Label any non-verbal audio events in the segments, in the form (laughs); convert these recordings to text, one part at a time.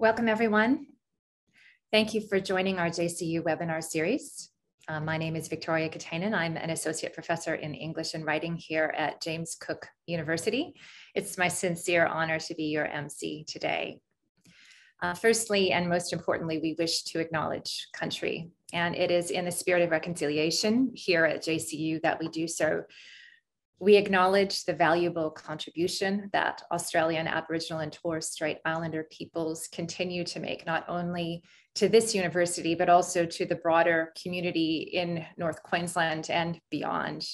Welcome everyone. Thank you for joining our JCU webinar series. Uh, my name is Victoria Kuttainen. I'm an associate professor in English and writing here at James Cook University. It's my sincere honor to be your MC today. Uh, firstly, and most importantly, we wish to acknowledge country. And it is in the spirit of reconciliation here at JCU that we do so we acknowledge the valuable contribution that Australian Aboriginal and Torres Strait Islander peoples continue to make, not only to this university, but also to the broader community in North Queensland and beyond.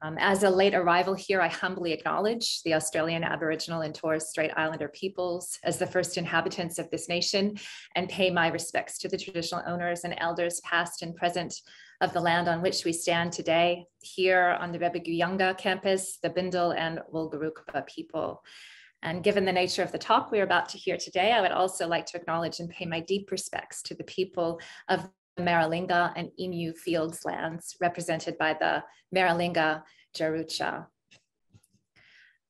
Um, as a late arrival here, I humbly acknowledge the Australian Aboriginal and Torres Strait Islander peoples as the first inhabitants of this nation and pay my respects to the traditional owners and elders past and present of the land on which we stand today here on the Bebegu Yumba campus, the Bindal and Wulgurukaba people. And given the nature of the talk we're about to hear today, I would also like to acknowledge and pay my deep respects to the people of Maralinga and Emu Fields lands represented by the Maralinga Tjarutja.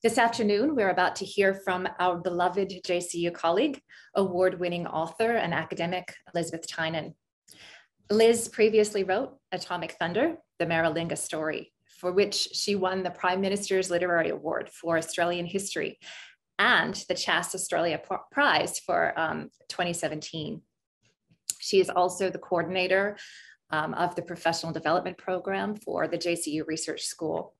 This afternoon, we're about to hear from our beloved JCU colleague, award-winning author and academic Elizabeth Tynan. Liz previously wrote Atomic Thunder, the Maralinga story, for which she won the Prime Minister's Literary Award for Australian History and the CHASS Australia Prize for um, 2017. She is also the coordinator um, of the Professional Development Program for the JCU Research School.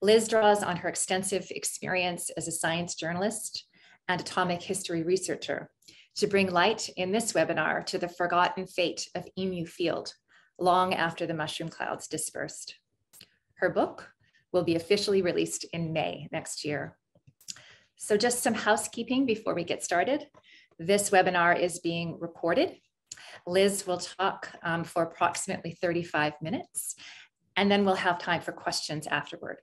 Liz draws on her extensive experience as a science journalist and atomic history researcher to bring light in this webinar to the forgotten fate of Emu Field long after the mushroom clouds dispersed. Her book will be officially released in May next year. So just some housekeeping before we get started. This webinar is being recorded. Liz will talk um, for approximately 35 minutes, and then we'll have time for questions afterward.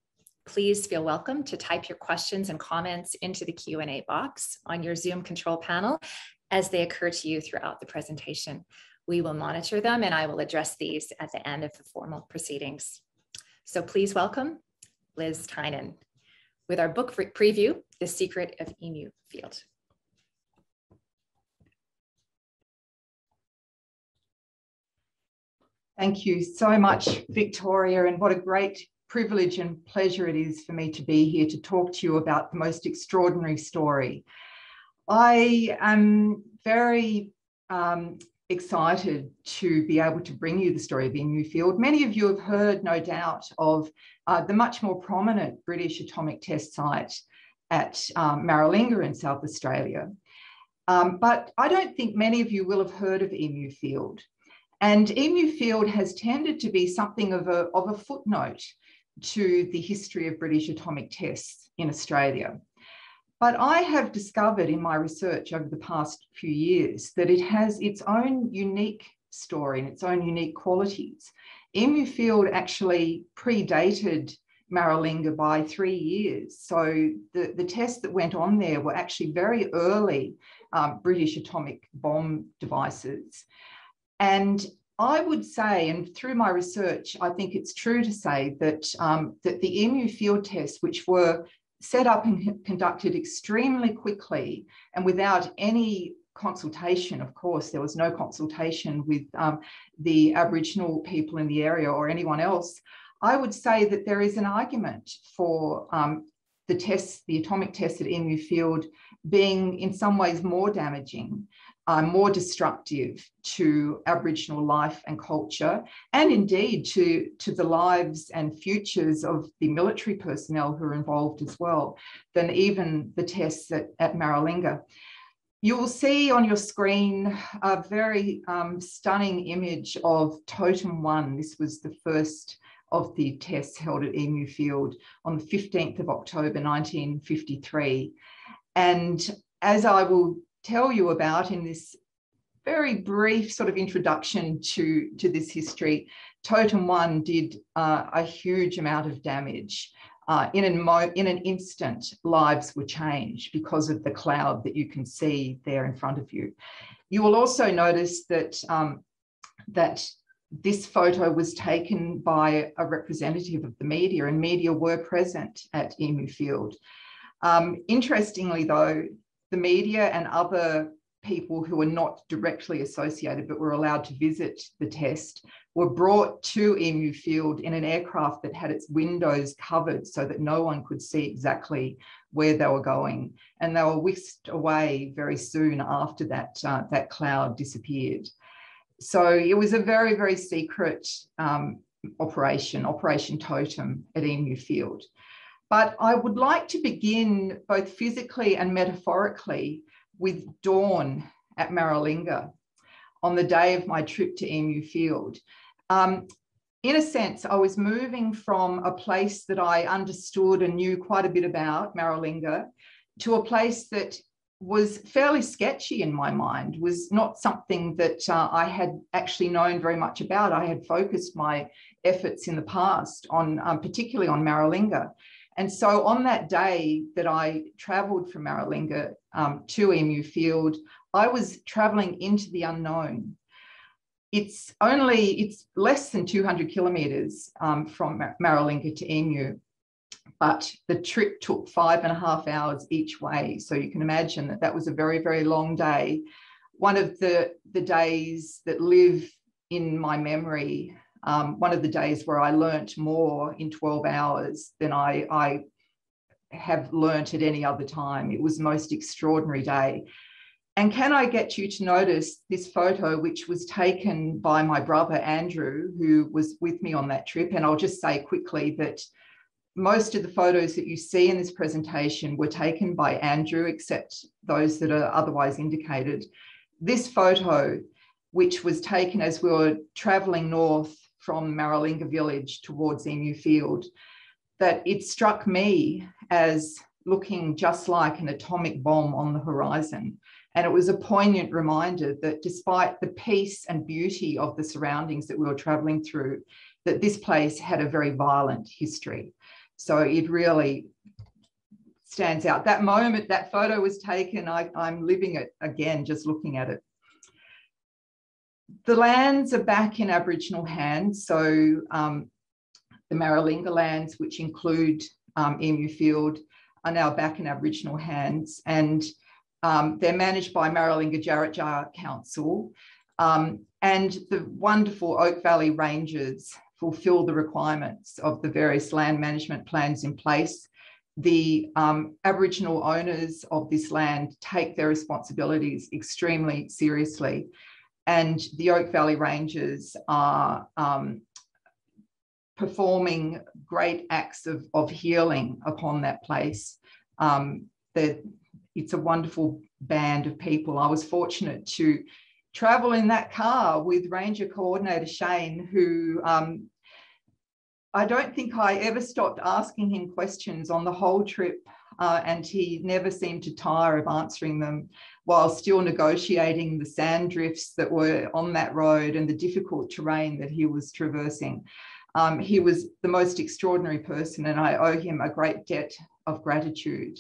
Please feel welcome to type your questions and comments into the Q&A box on your Zoom control panel, as they occur to you throughout the presentation. We will monitor them and I will address these at the end of the formal proceedings. So please welcome Liz Tynan with our book preview, The Secret of Emu Field. Thank you so much, Victoria, and what a great privilege and pleasure it is for me to be here to talk to you about the most extraordinary story I am very um, excited to be able to bring you the story of Emu Field. Many of you have heard, no doubt, of uh, the much more prominent British atomic test site at um, Maralinga in South Australia. Um, but I don't think many of you will have heard of Emu Field. And Emu Field has tended to be something of a, of a footnote to the history of British atomic tests in Australia. But I have discovered in my research over the past few years that it has its own unique story and its own unique qualities. Emu Field actually predated Maralinga by three years. So the, the tests that went on there were actually very early um, British atomic bomb devices. And I would say, and through my research, I think it's true to say that, um, that the EMU field tests, which were set up and conducted extremely quickly and without any consultation. Of course, there was no consultation with um, the Aboriginal people in the area or anyone else. I would say that there is an argument for um, the tests, the atomic tests at Emu Field being in some ways more damaging uh, more destructive to Aboriginal life and culture, and indeed to, to the lives and futures of the military personnel who are involved as well, than even the tests at, at Maralinga. You will see on your screen a very um, stunning image of Totem 1. This was the first of the tests held at Emu Field on the 15th of October 1953. And as I will tell you about in this very brief sort of introduction to, to this history, Totem 1 did uh, a huge amount of damage. Uh, in, an in an instant, lives were changed because of the cloud that you can see there in front of you. You will also notice that, um, that this photo was taken by a representative of the media and media were present at Emu Field. Um, interestingly though, the media and other people who were not directly associated but were allowed to visit the test were brought to Emu Field in an aircraft that had its windows covered so that no one could see exactly where they were going. And they were whisked away very soon after that, uh, that cloud disappeared. So it was a very, very secret um, operation, Operation Totem at Emu Field. But I would like to begin both physically and metaphorically with dawn at Maralinga on the day of my trip to Emu Field. Um, in a sense, I was moving from a place that I understood and knew quite a bit about, Maralinga, to a place that was fairly sketchy in my mind, was not something that uh, I had actually known very much about. I had focused my efforts in the past on, um, particularly on Maralinga. And so on that day that I travelled from Maralinga um, to Emu Field, I was travelling into the unknown. It's only, it's less than 200 kilometres um, from Maralinga to Emu, but the trip took five and a half hours each way. So you can imagine that that was a very, very long day. One of the, the days that live in my memory um, one of the days where I learnt more in 12 hours than I, I have learnt at any other time. It was the most extraordinary day. And can I get you to notice this photo, which was taken by my brother Andrew, who was with me on that trip? And I'll just say quickly that most of the photos that you see in this presentation were taken by Andrew, except those that are otherwise indicated. This photo, which was taken as we were traveling north from Maralinga village towards Emu Field, that it struck me as looking just like an atomic bomb on the horizon. And it was a poignant reminder that despite the peace and beauty of the surroundings that we were traveling through, that this place had a very violent history. So it really stands out. That moment, that photo was taken, I, am living it again, just looking at it the lands are back in Aboriginal hands. So um, the Maralinga lands, which include um, Emu Field, are now back in Aboriginal hands. And um, they're managed by Maralinga Tjarutja Council. Um, and the wonderful Oak Valley Rangers fulfill the requirements of the various land management plans in place. The um, Aboriginal owners of this land take their responsibilities extremely seriously and the Oak Valley Rangers are um, performing great acts of, of healing upon that place. Um, it's a wonderful band of people. I was fortunate to travel in that car with Ranger Coordinator Shane, who um, I don't think I ever stopped asking him questions on the whole trip, uh, and he never seemed to tire of answering them while still negotiating the sand drifts that were on that road and the difficult terrain that he was traversing. Um, he was the most extraordinary person, and I owe him a great debt of gratitude.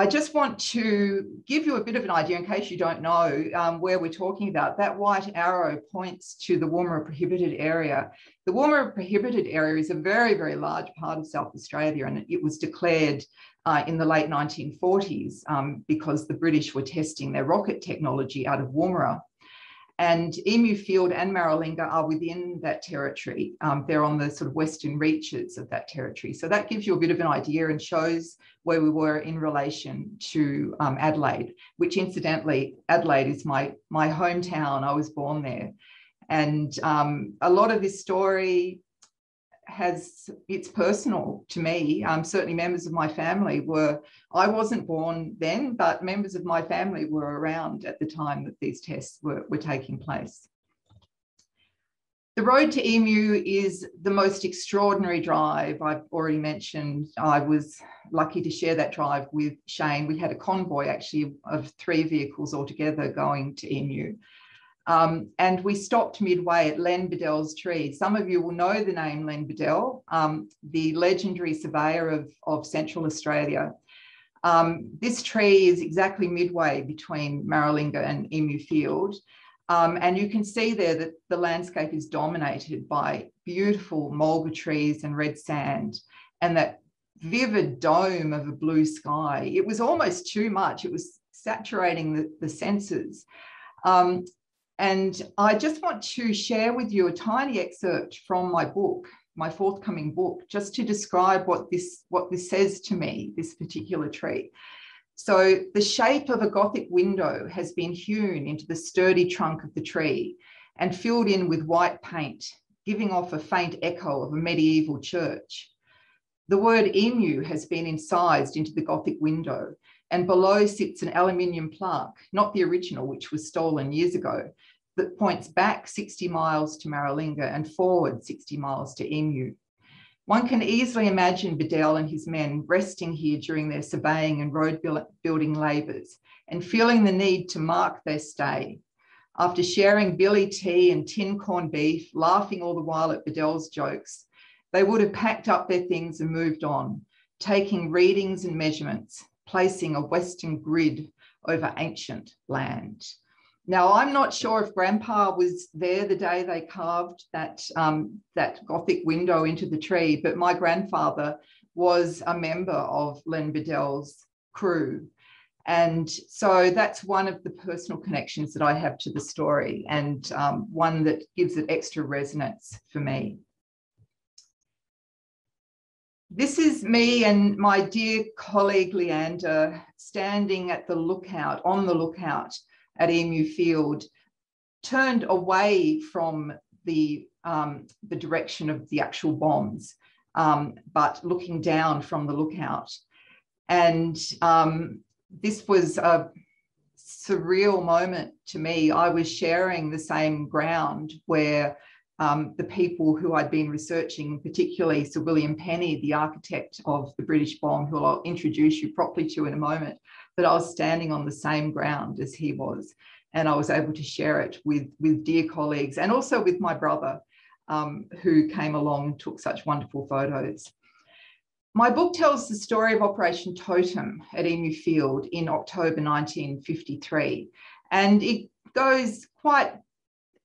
I just want to give you a bit of an idea in case you don't know um, where we're talking about. That white arrow points to the Woomera prohibited area. The Woomera prohibited area is a very, very large part of South Australia and it was declared uh, in the late 1940s um, because the British were testing their rocket technology out of Woomera. And Emu Field and Maralinga are within that territory. Um, they're on the sort of western reaches of that territory. So that gives you a bit of an idea and shows where we were in relation to um, Adelaide, which incidentally, Adelaide is my, my hometown. I was born there. And um, a lot of this story has it's personal to me. Um, certainly, members of my family were. I wasn't born then, but members of my family were around at the time that these tests were, were taking place. The road to Emu is the most extraordinary drive. I've already mentioned I was lucky to share that drive with Shane. We had a convoy actually of three vehicles altogether going to Emu. Um, and we stopped midway at Len Beadell's tree. Some of you will know the name Len Beadell, um, the legendary surveyor of, of Central Australia. Um, this tree is exactly midway between Maralinga and Emu Field. Um, and you can see there that the landscape is dominated by beautiful mulga trees and red sand and that vivid dome of a blue sky. It was almost too much. It was saturating the, the senses. Um, and I just want to share with you a tiny excerpt from my book, my forthcoming book, just to describe what this, what this says to me, this particular tree. So the shape of a Gothic window has been hewn into the sturdy trunk of the tree and filled in with white paint, giving off a faint echo of a medieval church. The word emu has been incised into the Gothic window, and below sits an aluminium plaque, not the original, which was stolen years ago, that points back 60 miles to Maralinga and forward 60 miles to Emu. One can easily imagine Beadell and his men resting here during their surveying and road building labours and feeling the need to mark their stay. After sharing billy tea and tin corned beef, laughing all the while at Beadell's jokes, they would have packed up their things and moved on, taking readings and measurements, placing a Western grid over ancient land. Now, I'm not sure if Grandpa was there the day they carved that, um, that Gothic window into the tree, but my grandfather was a member of Len Beadell's crew. And so that's one of the personal connections that I have to the story and um, one that gives it extra resonance for me. This is me and my dear colleague Leander standing at the lookout, on the lookout at Emu Field, turned away from the, um, the direction of the actual bombs, um, but looking down from the lookout. And um, this was a surreal moment to me. I was sharing the same ground where um, the people who I'd been researching, particularly Sir William Penney, the architect of the British bomb, who I'll introduce you properly to in a moment, that I was standing on the same ground as he was. And I was able to share it with, with dear colleagues and also with my brother, um, who came along and took such wonderful photos. My book tells the story of Operation Totem at Emu Field in October 1953. And it goes quite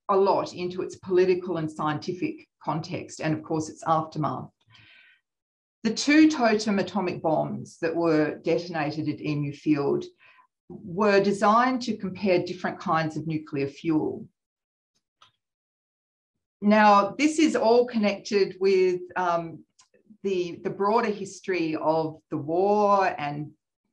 a lot into its political and scientific context, and of course, its aftermath. The two totem atomic bombs that were detonated at Emu Field were designed to compare different kinds of nuclear fuel. Now, this is all connected with um, the, the broader history of the war and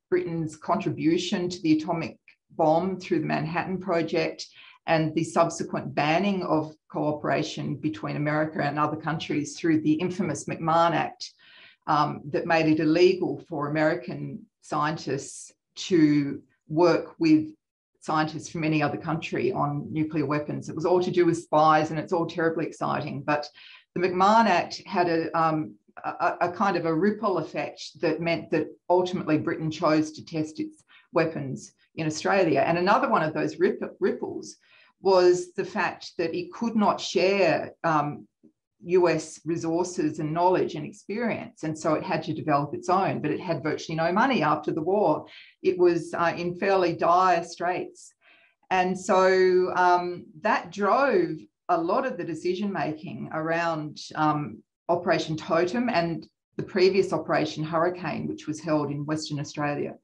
Britain's contribution to the atomic bomb through the Manhattan Project and the subsequent banning of cooperation between America and other countries through the infamous McMahon Act um, that made it illegal for American scientists to work with scientists from any other country on nuclear weapons. It was all to do with spies and it's all terribly exciting. But the McMahon Act had a, um, a, a, kind of a ripple effect that meant that ultimately Britain chose to test its weapons in Australia. And another one of those ripples was the fact that it could not share um, US resources and knowledge and experience. And so it had to develop its own, but it had virtually no money after the war. It was uh, in fairly dire straits. And so um, that drove a lot of the decision making around um, Operation Totem and the previous Operation Hurricane, which was held in Western Australia,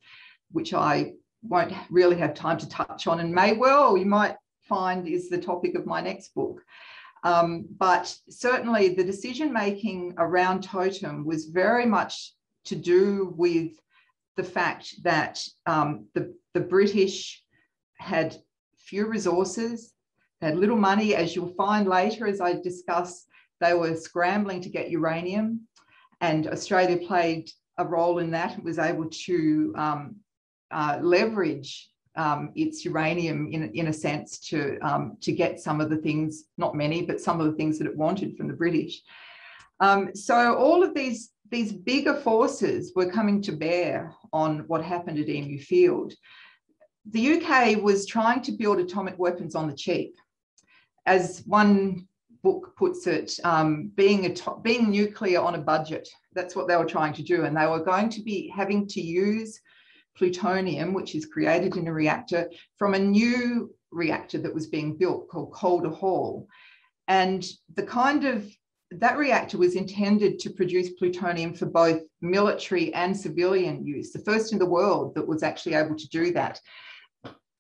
which I won't really have time to touch on and may well, you might find is the topic of my next book. Um, but certainly the decision making around Totem was very much to do with the fact that um, the, the British had few resources, had little money, as you'll find later as I discuss, they were scrambling to get uranium and Australia played a role in that and was able to um, uh, leverage um, its uranium in, in a sense to, um, to get some of the things, not many, but some of the things that it wanted from the British. Um, so all of these, these bigger forces were coming to bear on what happened at Emu Field. The UK was trying to build atomic weapons on the cheap. As one book puts it, um, being, a being nuclear on a budget. That's what they were trying to do. And they were going to be having to use plutonium, which is created in a reactor, from a new reactor that was being built called Calder Hall. And the kind of that reactor was intended to produce plutonium for both military and civilian use, the first in the world that was actually able to do that.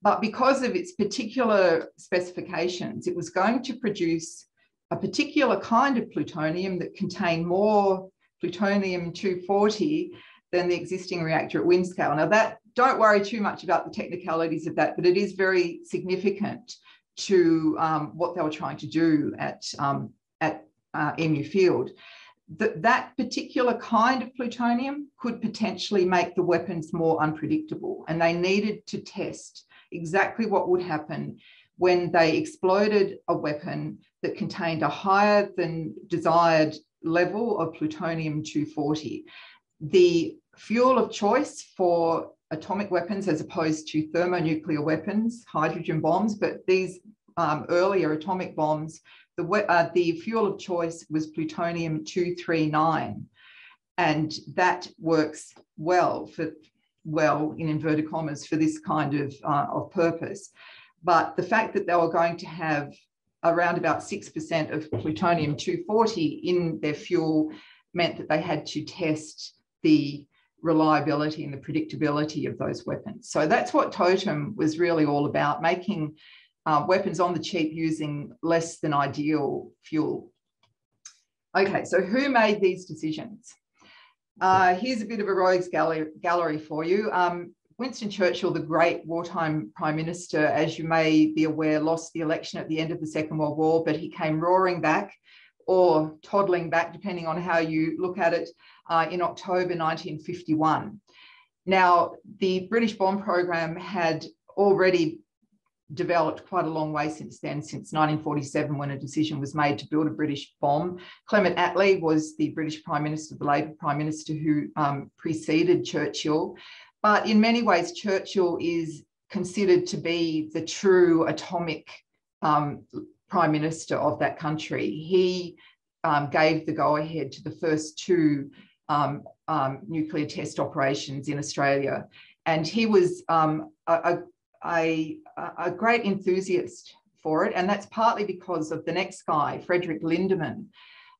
But because of its particular specifications, it was going to produce a particular kind of plutonium that contained more plutonium 240 than the existing reactor at Windscale. Now that, don't worry too much about the technicalities of that, but it is very significant to um, what they were trying to do at, um, at uh, Emu Field. That, that particular kind of plutonium could potentially make the weapons more unpredictable, and they needed to test exactly what would happen when they exploded a weapon that contained a higher than desired level of plutonium 240. The fuel of choice for atomic weapons as opposed to thermonuclear weapons, hydrogen bombs, but these um, earlier atomic bombs, the, uh, the fuel of choice was plutonium 239. And that works well for, well, in inverted commas, for this kind of, uh, of purpose. But the fact that they were going to have around about 6% of plutonium 240 in their fuel meant that they had to test the reliability and the predictability of those weapons. So that's what Totem was really all about, making uh, weapons on the cheap using less than ideal fuel. Okay, so who made these decisions? Uh, here's a bit of a rogues gallery, gallery for you. Um, Winston Churchill, the great wartime prime minister, as you may be aware, lost the election at the end of the Second World War, but he came roaring back or toddling back, depending on how you look at it, uh, in October 1951. Now, the British bomb program had already developed quite a long way since then, since 1947, when a decision was made to build a British bomb. Clement Attlee was the British Prime Minister, the Labor Prime Minister who um, preceded Churchill. But in many ways, Churchill is considered to be the true atomic um, prime minister of that country. He um, gave the go ahead to the first two um, um nuclear test operations in Australia. And he was um, a, a, a, great enthusiast for it. And that's partly because of the next guy, Frederick Lindemann,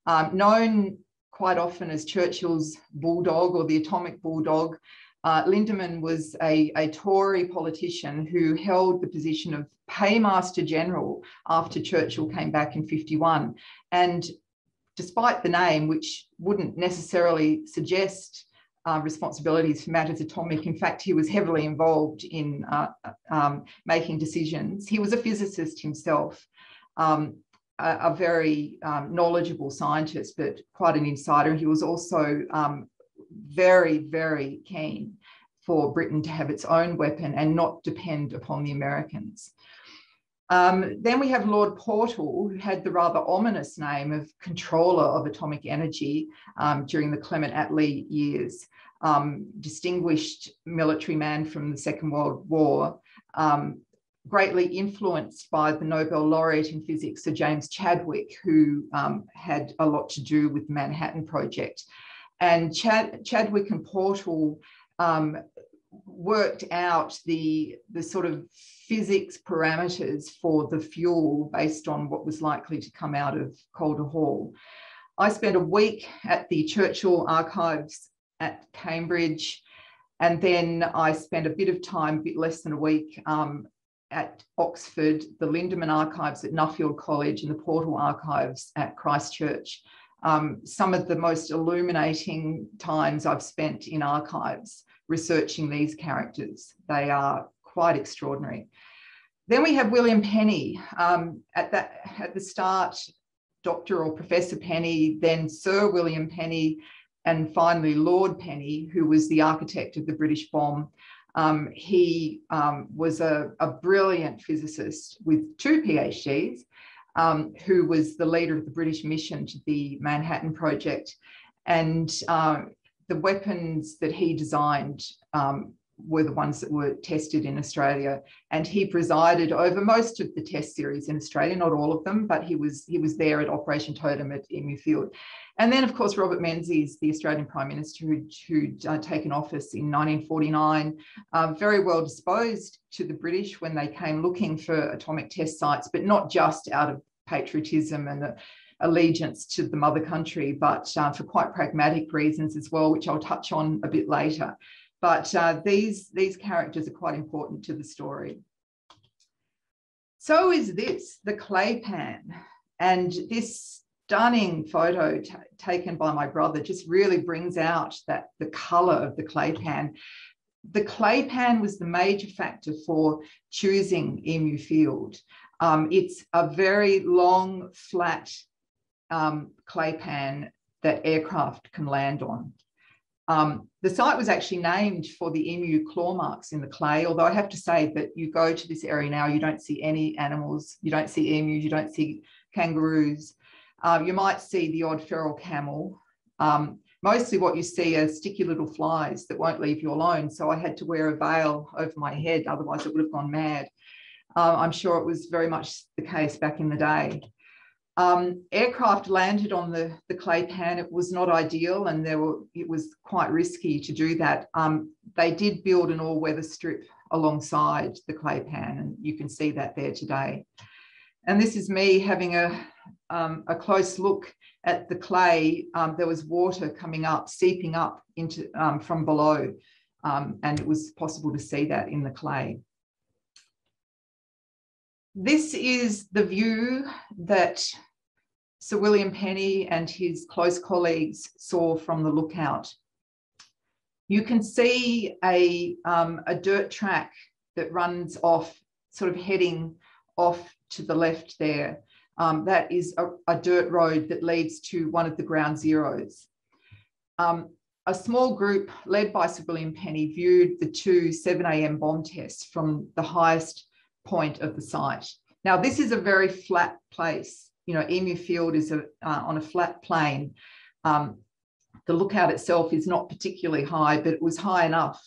um, known quite often as Churchill's bulldog or the atomic bulldog. Uh, Lindemann was a, a Tory politician who held the position of paymaster general after Churchill came back in 51. And despite the name, which wouldn't necessarily suggest uh, responsibilities for matters atomic, in fact, he was heavily involved in uh, um, making decisions. He was a physicist himself. Um, a, a, very um, knowledgeable scientist, but quite an insider. He was also um, very, very keen for Britain to have its own weapon and not depend upon the Americans. Um, then we have Lord Portal, who had the rather ominous name of controller of atomic energy um, during the Clement Attlee years, um, distinguished military man from the Second World War, um, greatly influenced by the Nobel laureate in physics, Sir James Chadwick, who um, had a lot to do with the Manhattan Project. And Chad, Chadwick and Portal um, worked out the, the sort of physics parameters for the fuel based on what was likely to come out of Calder Hall. I spent a week at the Churchill Archives at Cambridge, and then I spent a bit of time, a bit less than a week, um, at Oxford, the Lindemann Archives at Nuffield College, and the Portal Archives at Christ Church um, some of the most illuminating times I've spent in archives researching these characters. They are quite extraordinary. Then we have William Penney. Um, at, that, at the start, Dr. or Professor Penney, then Sir William Penney, and finally Lord Penney, who was the architect of the British bomb. Um, he um, was a, a, brilliant physicist with two PhDs um, who was the leader of the British mission to the Manhattan Project. And uh, the weapons that he designed um, were the ones that were tested in Australia. And he presided over most of the test series in Australia, not all of them, but he was he was there at Operation Totem at Emu Field. And then, of course, Robert Menzies, the Australian Prime Minister who'd, who'd uh, taken office in 1949, uh, very well disposed to the British when they came looking for atomic test sites, but not just out of patriotism and allegiance to the mother country, but uh, for quite pragmatic reasons as well, which I'll touch on a bit later. But uh, these, these characters are quite important to the story. So is this, the clay pan. And this stunning photo taken by my brother just really brings out that the color of the clay pan. The clay pan was the major factor for choosing Emu Field. Um, it's a very long, flat um, clay pan that aircraft can land on. Um, the site was actually named for the emu claw marks in the clay, although I have to say that you go to this area now, you don't see any animals, you don't see emus, you don't see kangaroos. Um, you might see the odd feral camel. Um, mostly what you see are sticky little flies that won't leave you alone. So I had to wear a veil over my head, otherwise it would have gone mad. Uh, I'm sure it was very much the case back in the day. Um, aircraft landed on the, the clay pan. It was not ideal and there were, it was quite risky to do that. Um, they did build an all-weather strip alongside the clay pan and you can see that there today. And this is me having a, um, a close look at the clay. Um, there was water coming up, seeping up into um, from below um, and it was possible to see that in the clay. This is the view that Sir William Penney and his close colleagues saw from the lookout. You can see a, um, a dirt track that runs off, sort of heading off to the left there. Um, that is a, a, dirt road that leads to one of the ground zeros. Um, a small group led by Sir William Penney viewed the two 7am bomb tests from the highest point of the site. Now, this is a very flat place you know, Emu Field is a, uh, on a flat plain. Um, the lookout itself is not particularly high, but it was high enough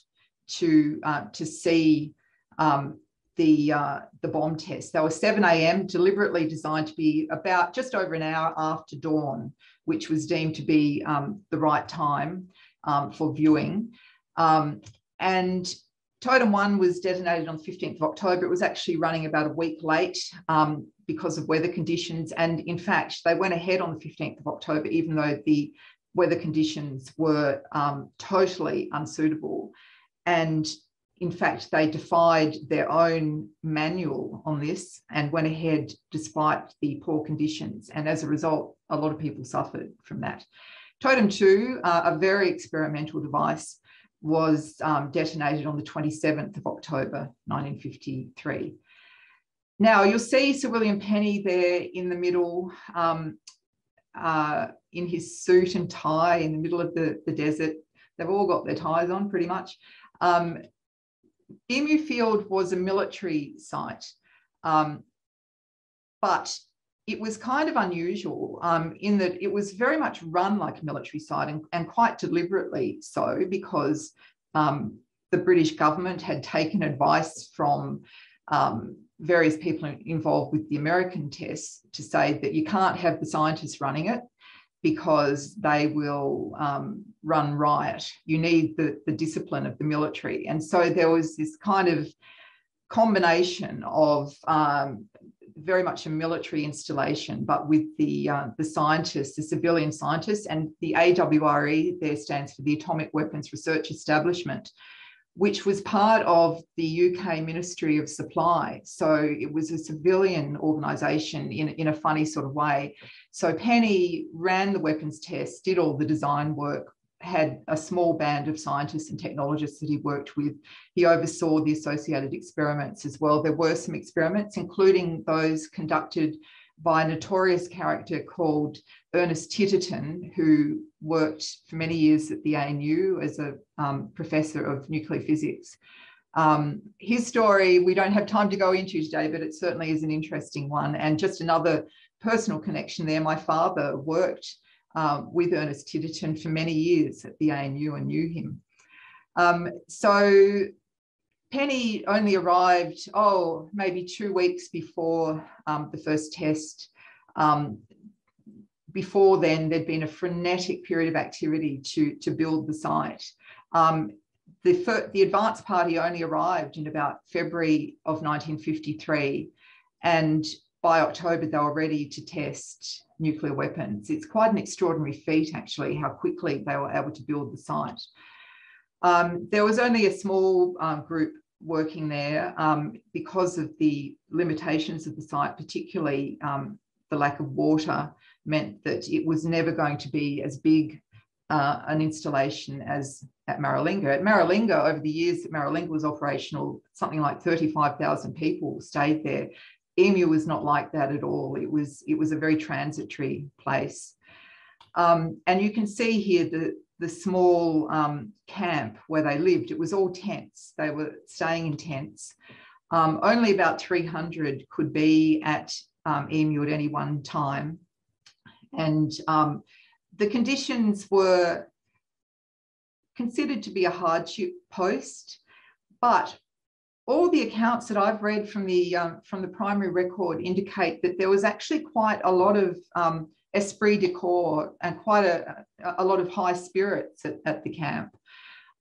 to uh, to see um, the uh, the bomb test. They were 7 a.m. deliberately designed to be about just over an hour after dawn, which was deemed to be um, the right time um, for viewing. Um, and Totem 1 was detonated on the 15th of October. It was actually running about a week late um, because of weather conditions. And in fact, they went ahead on the 15th of October, even though the weather conditions were um, totally unsuitable. And in fact, they defied their own manual on this and went ahead despite the poor conditions. And as a result, a lot of people suffered from that. Totem 2, uh, a very experimental device, was um, detonated on the 27th of October 1953. Now you'll see Sir William Penney there in the middle, um, uh, in his suit and tie in the middle of the, the desert. They've all got their ties on pretty much. Um, Emu Field was a military site, um, but it was kind of unusual um, in that it was very much run like a military site and, and quite deliberately so because um, the British government had taken advice from um, various people involved with the American tests to say that you can't have the scientists running it because they will um, run riot. You need the, the discipline of the military. And so there was this kind of combination of um, very much a military installation, but with the, uh, the scientists, the civilian scientists, and the AWRE there stands for the Atomic Weapons Research Establishment, which was part of the UK Ministry of Supply. So it was a civilian organisation in, in a funny sort of way. So Penney ran the weapons tests, did all the design work, had a small band of scientists and technologists that he worked with. He oversaw the associated experiments as well. There were some experiments, including those conducted by a notorious character called Ernest Titterton, who worked for many years at the ANU as a um, professor of nuclear physics. Um, his story, we don't have time to go into today, but it certainly is an interesting one. And just another personal connection there. My father worked um, with Ernest Titterton for many years at the ANU and knew him. Um, so Penney only arrived, oh, maybe two weeks before um, the first test. Um, before then, there'd been a frenetic period of activity to, to build the site. Um, the, the advance party only arrived in about February of 1953. And by October, they were ready to test nuclear weapons. It's quite an extraordinary feat, actually, how quickly they were able to build the site. Um, there was only a small um, group working there um, because of the limitations of the site, particularly um, the lack of water meant that it was never going to be as big uh, an installation as at Maralinga. At Maralinga, over the years that Maralinga was operational, something like 35,000 people stayed there. Emu was not like that at all. It was, it was a very transitory place. Um, and you can see here the, the small um, camp where they lived. It was all tents. They were staying in tents. Um, only about 300 could be at um, Emu at any one time. And um, the conditions were considered to be a hardship post, but all the accounts that I've read from the um, from the primary record indicate that there was actually quite a lot of um, esprit de corps and quite a, a lot of high spirits at, at the camp.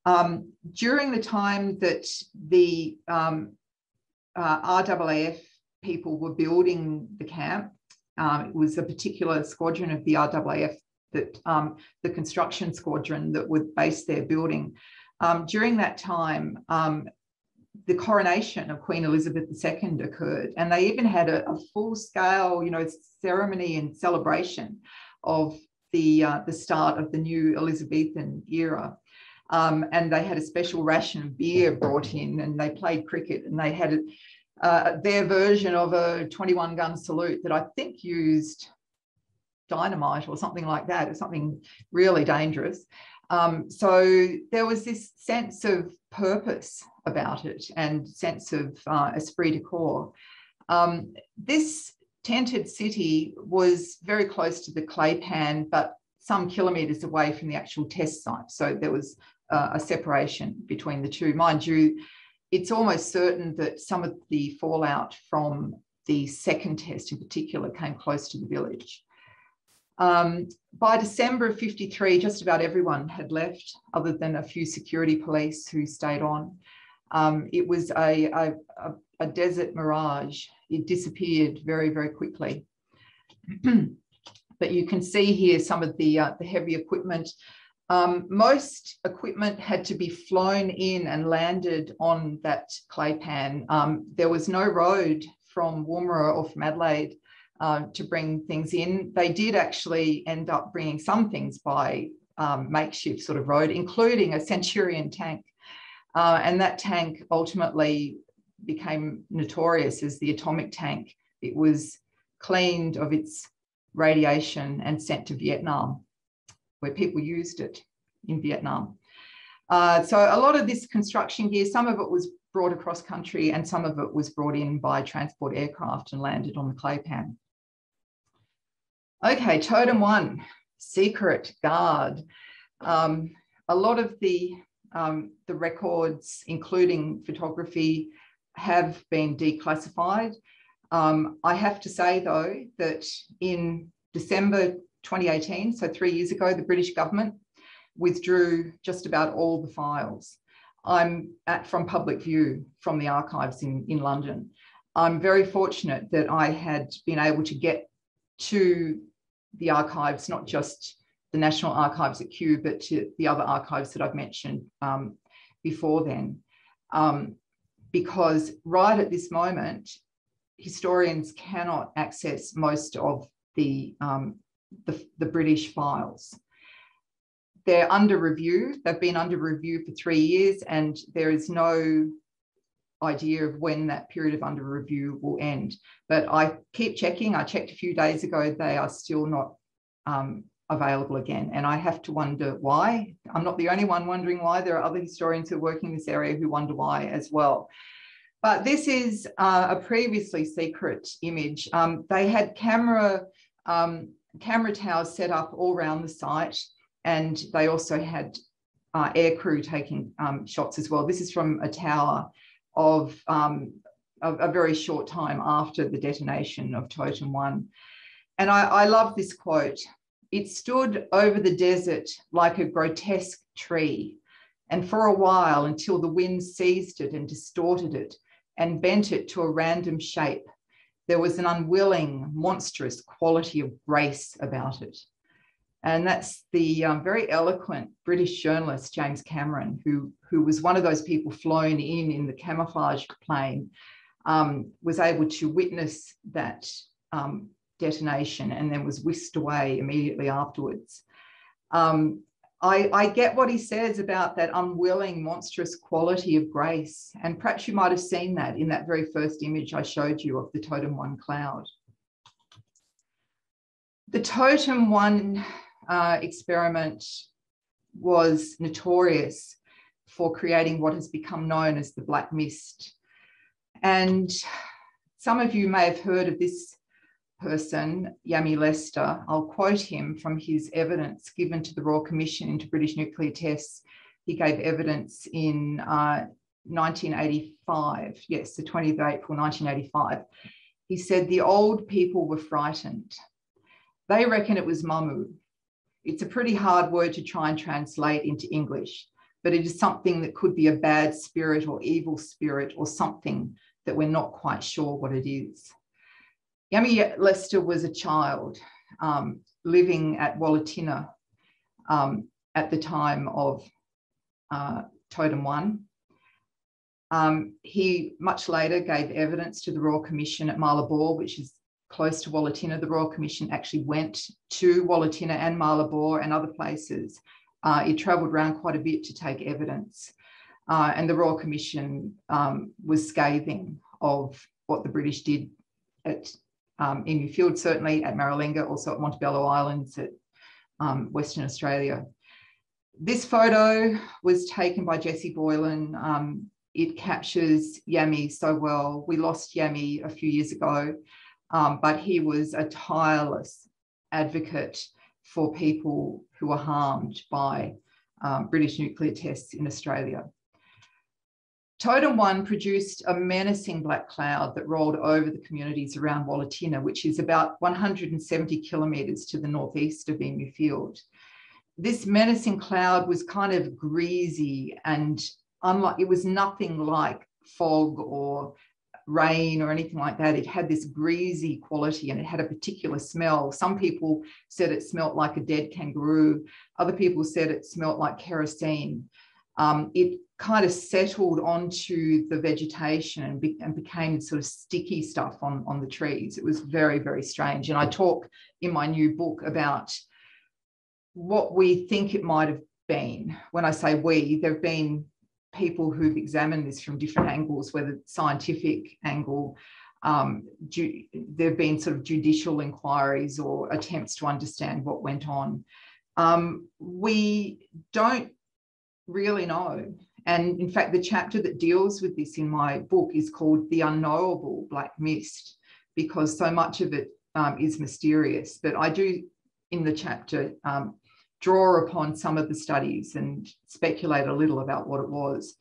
Um, during the time that the um, uh, RAAF people were building the camp, um, it was a particular squadron of the RAAF that um, the construction squadron that would base their building. Um, during that time, the coronation of Queen Elizabeth II occurred, and they even had a, a full-scale, you know, ceremony and celebration of the uh, the start of the new Elizabethan era. Um, and they had a special ration of beer brought in, and they played cricket, and they had uh, their version of a 21 gun salute that I think used dynamite or something like that, or something really dangerous. Um, so there was this sense of purpose about it and sense of uh, esprit de corps. Um, this tented city was very close to the clay pan, but some kilometres away from the actual test site. So there was uh, a separation between the two. Mind you, it's almost certain that some of the fallout from the second test in particular came close to the village. Um, by December of 53, just about everyone had left, other than a few security police who stayed on. Um, it was a, a, a, desert mirage. It disappeared very, very quickly. but you can see here some of the, uh, the heavy equipment. Um, most equipment had to be flown in and landed on that clay pan. Um, there was no road from Woomera or from Adelaide uh, to bring things in. They did actually end up bringing some things by um, makeshift sort of road, including a Centurion tank. Uh, and that tank ultimately became notorious as the atomic tank. It was cleaned of its radiation and sent to Vietnam, where people used it in Vietnam. Uh, so a lot of this construction gear, some of it was brought across country and some of it was brought in by transport aircraft and landed on the clay pan. Okay, totem one, secret guard. Um, a lot of the, um, the records, including photography, have been declassified. Um, I have to say, though, that in December 2018, so three years ago, the British government withdrew just about all the files. I'm at from public view from the archives in, in London. I'm very fortunate that I had been able to get to the archives, not just the National Archives at Kew, but to the other archives that I've mentioned um, before then. Um, because right at this moment, historians cannot access most of the, um, the, the British files. They're under review. They've been under review for three years, and there is no idea of when that period of under review will end. But I keep checking. I checked a few days ago, they are still not um, available again. And I have to wonder why. I'm not the only one wondering why. There are other historians who are working in this area who wonder why as well. But this is uh, a previously secret image. Um, they had camera, um, camera towers set up all around the site, and they also had uh, air crew taking um, shots as well. This is from a tower of um, a, very short time after the detonation of Totem 1. And I, I love this quote. It stood over the desert like a grotesque tree, and for a while until the wind seized it and distorted it and bent it to a random shape. there was an unwilling, monstrous quality of grace about it. And that's the um, very eloquent British journalist, James Cameron, who, who was one of those people flown in in the camouflage plane, um, was able to witness that um, detonation and then was whisked away immediately afterwards. Um, I, I, get what he says about that unwilling, monstrous quality of grace. And perhaps you might have seen that in that very first image I showed you of the Totem One cloud. The Totem One uh, experiment was notorious for creating what has become known as the black mist. And some of you may have heard of this person, Yami Lester. I'll quote him from his evidence given to the Royal Commission into British nuclear tests. He gave evidence in uh, 1985, yes, the 20th of April 1985. He said the old people were frightened. They reckon it was Mamu. It's a pretty hard word to try and translate into English, but it is something that could be a bad spirit or evil spirit or something that we're not quite sure what it is. Yami Lester was a child um, living at Wallatinna um, at the time of uh, Totem 1. Um, he much later gave evidence to the Royal Commission at Marla Bore, which is close to Wallatinna. The Royal Commission actually went to Wallatinna and Marla Bore and other places. Uh, it travelled around quite a bit to take evidence. Uh, and the Royal Commission um, was scathing of what the British did at um, Emu Field, certainly at Maralinga, also at Montebello Islands at um, Western Australia. This photo was taken by Jessie Boylan. Um, it captures Yami so well. We lost Yami a few years ago, um, but he was a tireless advocate for people who were harmed by um, British nuclear tests in Australia. Totem 1 produced a menacing black cloud that rolled over the communities around Wallatinna, which is about 170 kilometres to the northeast of Emu Field. This menacing cloud was kind of greasy and unlike, it was nothing like fog or rain or anything like that. It had this greasy quality and it had a particular smell. Some people said it smelt like a dead kangaroo. Other people said it smelt like kerosene. Um, it kind of settled onto the vegetation and, be, and, became sort of sticky stuff on, on the trees. It was very, very strange. And I talk in my new book about what we think it might have been. When I say we, there have been people who've examined this from different angles, whether scientific angle, um, ju- there have been sort of judicial inquiries or attempts to understand what went on. Um, we don't really know. And in fact, the chapter that deals with this in my book is called The Unknowable Black Mist, because so much of it um, is mysterious. But I do, in the chapter, um, draw upon some of the studies and speculate a little about what it was.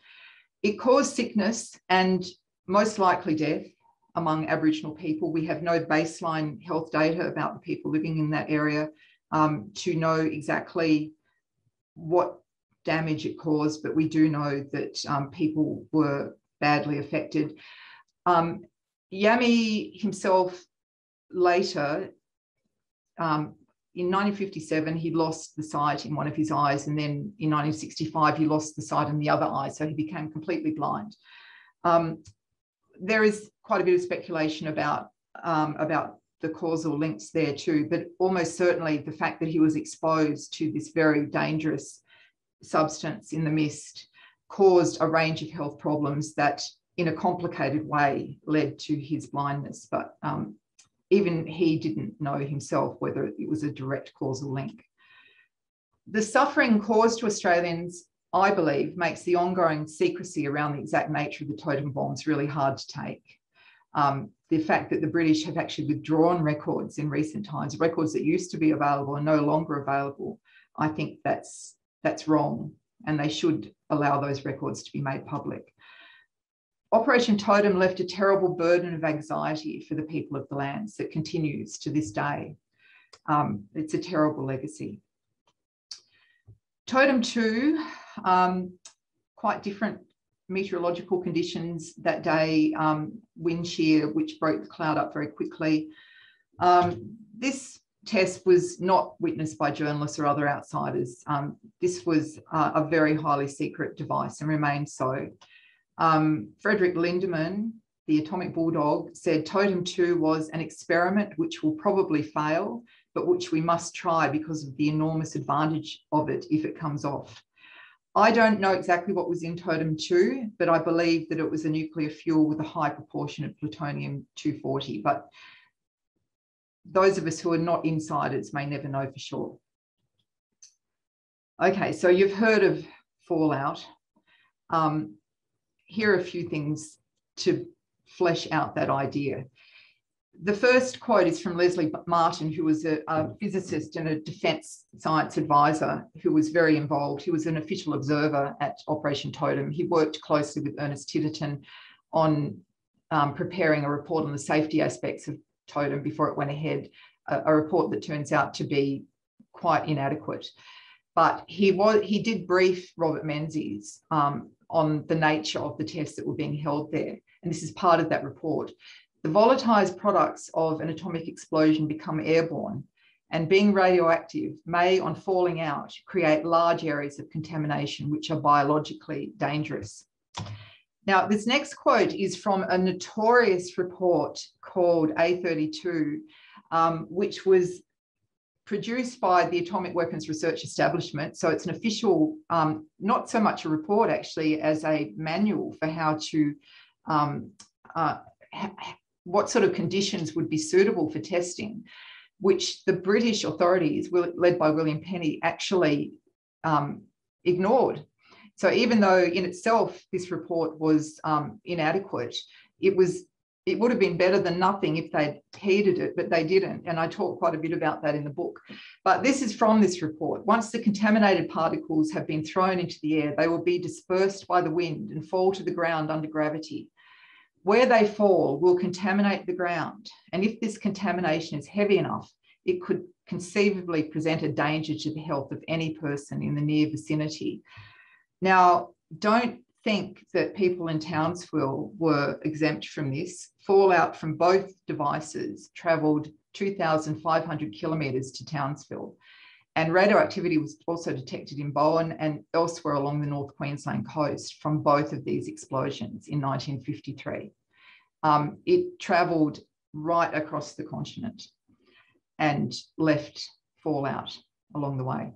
It caused sickness and most likely death among Aboriginal people. We have no baseline health data about the people living in that area um, to know exactly what damage it caused, but we do know that um, people were badly affected. Um, Yami himself later, um, in 1957, he lost the sight in one of his eyes, and then in 1965, he lost the sight in the other eye, so he became completely blind. Um, there is quite a bit of speculation about, um, about the causal links there too, but almost certainly the fact that he was exposed to this very dangerous substance in the mist caused a range of health problems that in a complicated way led to his blindness. But um, even he didn't know himself whether it was a direct causal link. The suffering caused to Australians, I believe, makes the ongoing secrecy around the exact nature of the totem bombs really hard to take. Um, the fact that the British have actually withdrawn records in recent times, records that used to be available are no longer available, I think that's that's wrong, and they should allow those records to be made public. Operation Totem left a terrible burden of anxiety for the people of the lands that continues to this day. Um, it's a terrible legacy. Totem 2, um, quite different meteorological conditions that day, um, wind shear, which broke the cloud up very quickly. Um, this test was not witnessed by journalists or other outsiders. Um, this was uh, a very highly secret device and remains so. Um, Frederick Lindemann, the atomic bulldog, said Totem 2 was an experiment which will probably fail, but which we must try because of the enormous advantage of it if it comes off. I don't know exactly what was in Totem 2, but I believe that it was a nuclear fuel with a high proportion of plutonium 240. But those of us who are not insiders may never know for sure. Okay, so you've heard of fallout. Um, here are a few things to flesh out that idea the first quote is from Leslie Martin, who was a, a, physicist and a defence science advisor who was very involved. He was an official observer at Operation Totem. He worked closely with Ernest Titterton on um, preparing a report on the safety aspects of Totem before it went ahead, a, a report that turns out to be quite inadequate. But he was he did brief Robert Menzies um, on the nature of the tests that were being held there. And this is part of that report the volatilized products of an atomic explosion become airborne and being radioactive may, on falling out, create large areas of contamination which are biologically dangerous. Now, this next quote is from a notorious report called A32, um, which was produced by the Atomic Weapons Research Establishment. So it's an official, um, not so much a report actually, as a manual for how to um, uh, what sort of conditions would be suitable for testing, which the British authorities, led by William Penney, actually um, ignored. So even though in itself this report was um, inadequate, it was it would have been better than nothing if they'd heeded it, but they didn't. And I talk quite a bit about that in the book. But this is from this report. Once the contaminated particles have been thrown into the air, they will be dispersed by the wind and fall to the ground under gravity where they fall will contaminate the ground. And if this contamination is heavy enough, it could conceivably present a danger to the health of any person in the near vicinity. Now, don't think that people in Townsville were exempt from this. Fallout from both devices travelled 2,500 kilometres to Townsville. And radioactivity was also detected in Bowen and elsewhere along the North Queensland coast from both of these explosions in 1953. Um, it travelled right across the continent and left fallout along the way.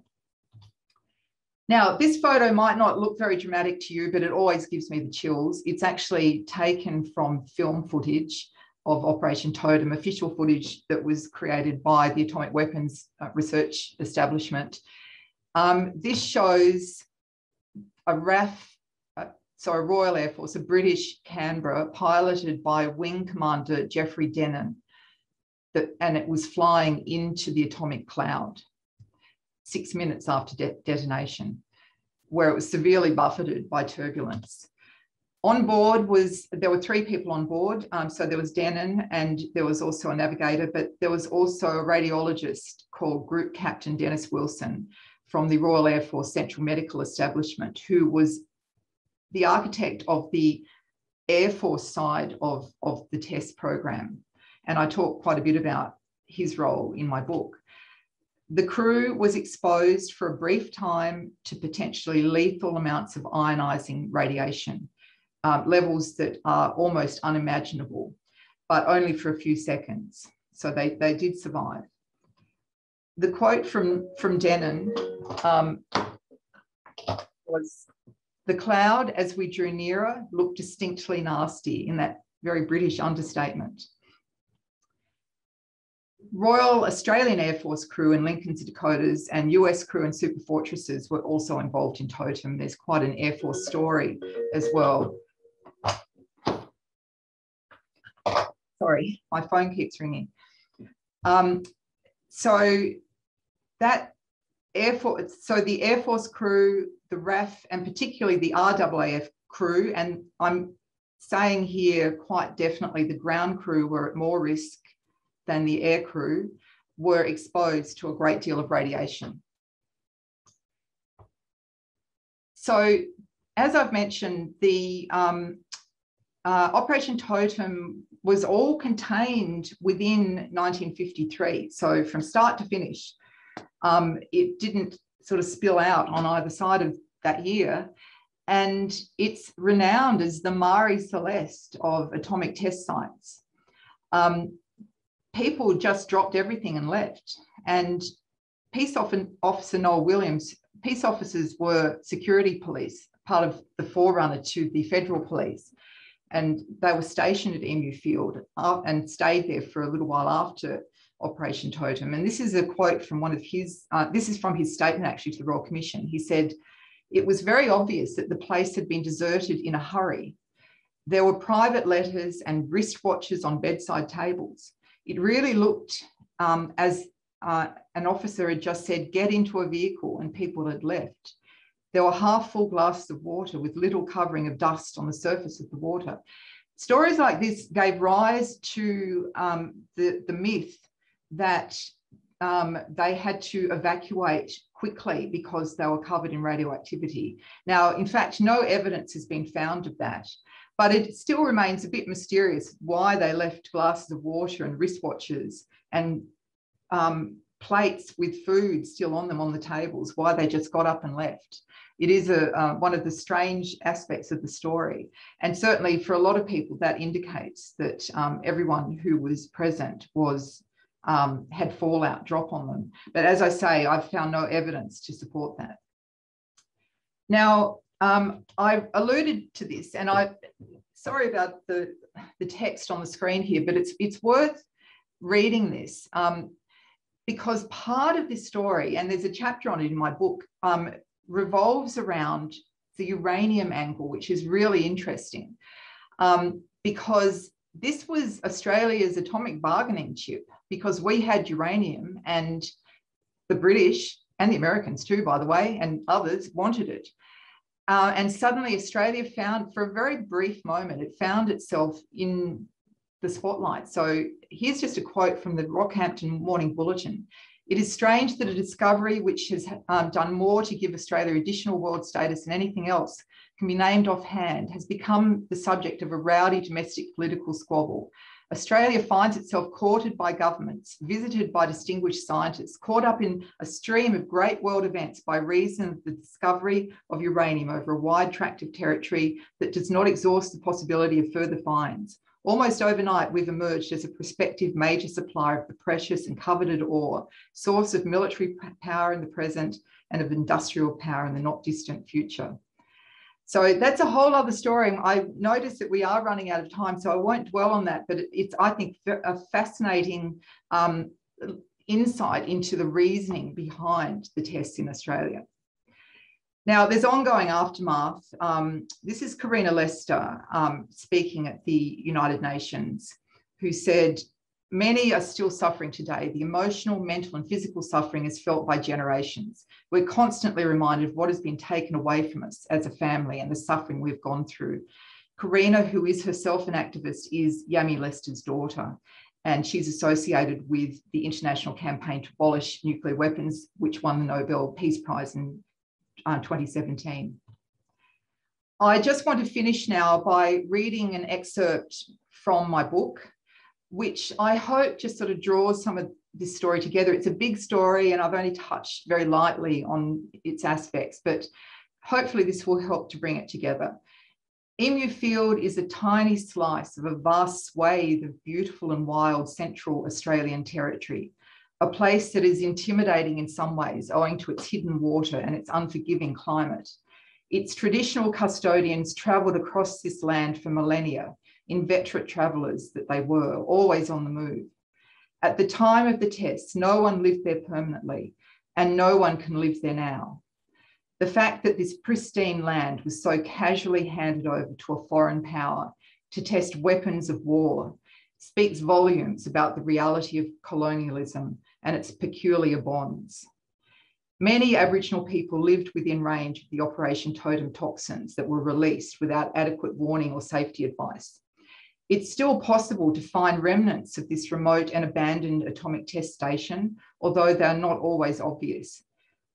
Now, this photo might not look very dramatic to you, but it always gives me the chills. It's actually taken from film footage of Operation Totem, official footage that was created by the Atomic Weapons uh, Research Establishment. Um, this shows a RAF, uh, so a Royal Air Force, a British Canberra, piloted by Wing Commander Geoffrey Dhenin, that, and it was flying into the atomic cloud six minutes after de detonation, where it was severely buffeted by turbulence. On board was there were three people on board. Um, so there was Dhenin and there was also a navigator but there was also a radiologist called group captain dennis wilson from the royal air force central medical establishment who was the architect of the air force side of, of the test program. And i talk quite a bit about his role in my book the crew was exposed for a brief time to potentially lethal amounts of ionizing radiation um, levels that are almost unimaginable, but only for a few seconds. So they, they did survive. The quote from, from Dhenin um, was, the cloud as we drew nearer looked distinctly nasty in that very British understatement. Royal Australian Air Force crew in Lincoln's Dakotas and US crew and Super Fortresses were also involved in Totem. There's quite an Air Force story as well. Sorry, my phone keeps ringing. Um, so that Air Force, so the Air Force crew, the RAF, and particularly the RAAF crew, and I'm saying here quite definitely the ground crew were at more risk than the air crew, were exposed to a great deal of radiation. So as I've mentioned, the um, uh, Operation Totem was all contained within 1953. So from start to finish, um, it didn't sort of spill out on either side of that year. And it's renowned as the Marie Celeste of atomic test sites. Um, people just dropped everything and left. And Peace Officer Noel Williams, peace officers were security police, part of the forerunner to the federal police. And they were stationed at Emu Field uh, and stayed there for a little while after Operation Totem. And this is a quote from one of his, uh, this is from his statement actually to the Royal Commission. He said, it was very obvious that the place had been deserted in a hurry. There were private letters and wristwatches on bedside tables. It really looked um, as uh, an officer had just said, get into a vehicle, and people had left. There were half full glasses of water with little covering of dust on the surface of the water. Stories like this gave rise to um, the, the myth that um, they had to evacuate quickly because they were covered in radioactivity. Now, in fact, no evidence has been found of that, but it still remains a bit mysterious why they left glasses of water and wristwatches and um, plates with food still on them on the tables, why they just got up and left. It is a, uh, one of the strange aspects of the story. And certainly for a lot of people, that indicates that um, everyone who was present was um, had fallout drop on them. But as I say, I've found no evidence to support that. Now, um, I alluded to this, and I sorry about the the text on the screen here, but it's it's worth reading this um, because part of this story, and there's a chapter on it in my book, um, revolves around the uranium angle, which is really interesting um, because this was Australia's atomic bargaining chip because we had uranium and the British and the Americans too, by the way, and others wanted it. Uh, and suddenly Australia found, for a very brief moment, it found itself in the spotlight. So here's just a quote from the Rockhampton Morning Bulletin. It is strange that a discovery which has um, done more to give Australia additional world status than anything else can be named offhand has become the subject of a rowdy domestic political squabble. Australia finds itself courted by governments, visited by distinguished scientists, caught up in a stream of great world events by reason of the discovery of uranium over a wide tract of territory that does not exhaust the possibility of further finds. Almost overnight, we've emerged as a prospective major supplier of the precious and coveted ore, source of military power in the present and of industrial power in the not distant future. So that's a whole other story. And I noticed that we are running out of time, so I won't dwell on that, but it's, I think, a fascinating um, insight into the reasoning behind the tests in Australia. Now, there's ongoing aftermath. Um, this is Karina Lester um, speaking at the United Nations, who said, Many are still suffering today. The emotional, mental, and physical suffering is felt by generations. We're constantly reminded of what has been taken away from us as a family and the suffering we've gone through. Karina, who is herself an activist, is Yami Lester's daughter, and she's associated with the international campaign to abolish nuclear weapons, which won the Nobel Peace Prize in uh, 2017. I just want to finish now by reading an excerpt from my book, which I hope just sort of draws some of this story together. It's a big story, and I've only touched very lightly on its aspects, but hopefully this will help to bring it together. Emu Field is a tiny slice of a vast swathe of beautiful and wild central Australian territory a place that is intimidating in some ways owing to its hidden water and its unforgiving climate. Its traditional custodians travelled across this land for millennia, inveterate travellers that they were, always on the move. At the time of the tests, no one lived there permanently, and no one can live there now. The fact that this pristine land was so casually handed over to a foreign power to test weapons of war speaks volumes about the reality of colonialism and its peculiar bonds. Many Aboriginal people lived within range of the Operation Totem toxins that were released without adequate warning or safety advice. It's still possible to find remnants of this remote and abandoned atomic test station, although they're not always obvious.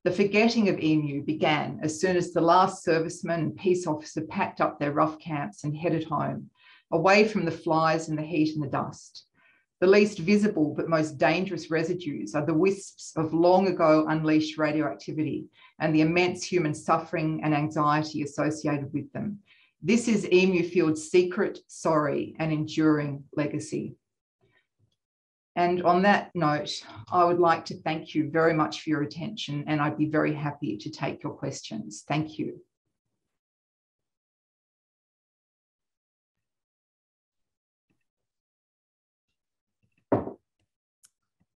The forgetting of EMU began as soon as the last serviceman and peace officer packed up their rough camps and headed home, away from the flies and the heat and the dust. The least visible but most dangerous residues are the wisps of long ago unleashed radioactivity and the immense human suffering and anxiety associated with them. This is Emu Field's secret, sorry, and enduring legacy. And on that note, I would like to thank you very much for your attention and I'd be very happy to take your questions. Thank you.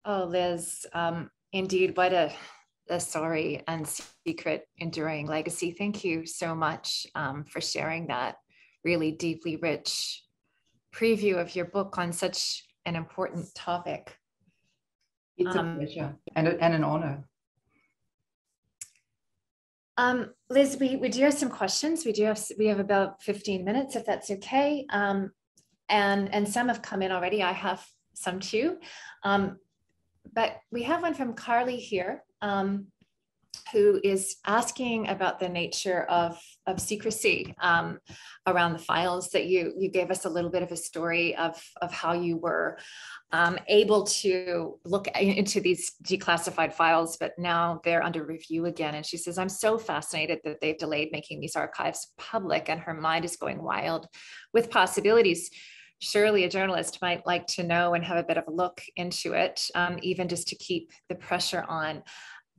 Oh, Liz, um, indeed, what a, a sorry and secret enduring legacy. Thank you so much um, for sharing that really deeply rich preview of your book on such an important topic. It's um, a pleasure and, and an honor. Um, Liz, we, we do have some questions. We do have we have about 15 minutes, if that's okay. Um, and and some have come in already. I have some too. Um, but we have one from Carly here. Um, who is asking about the nature of, of secrecy um, around the files that you, you gave us a little bit of a story of, of how you were um, able to look into these declassified files, but now they're under review again. And she says, I'm so fascinated that they've delayed making these archives public and her mind is going wild with possibilities surely a journalist might like to know and have a bit of a look into it, um, even just to keep the pressure on.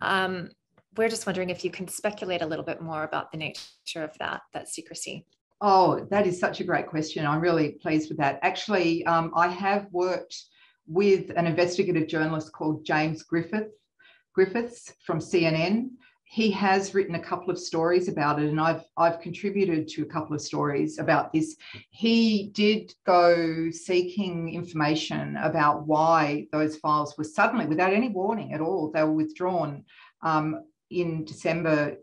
Um, we're just wondering if you can speculate a little bit more about the nature of that, that secrecy. Oh, that is such a great question. I'm really pleased with that. Actually, um, I have worked with an investigative journalist called James Griffith, Griffiths from CNN. He has written a couple of stories about it, and I've I've contributed to a couple of stories about this. He did go seeking information about why those files were suddenly, without any warning at all, they were withdrawn um, in December